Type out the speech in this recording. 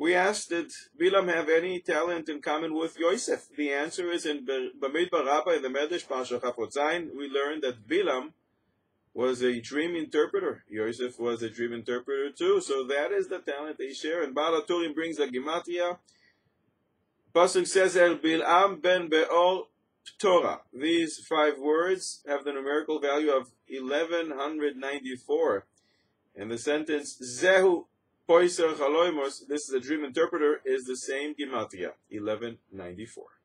We asked, did Bilam have any talent in common with Yosef? The answer is in Bamidbar Rabbah in the Medrash Parsha we learned that Bilam was a dream interpreter. Yosef was a dream interpreter too. So that is the talent they share. And Baal HaTurim brings a Gematria. Pasuk says, El Bilam ben Be'or Pesorah. These five words have the numerical value of 1194. And the sentence, Zehu Poiser Chaloimos, this is a dream interpreter, is the same Gematria, 1194.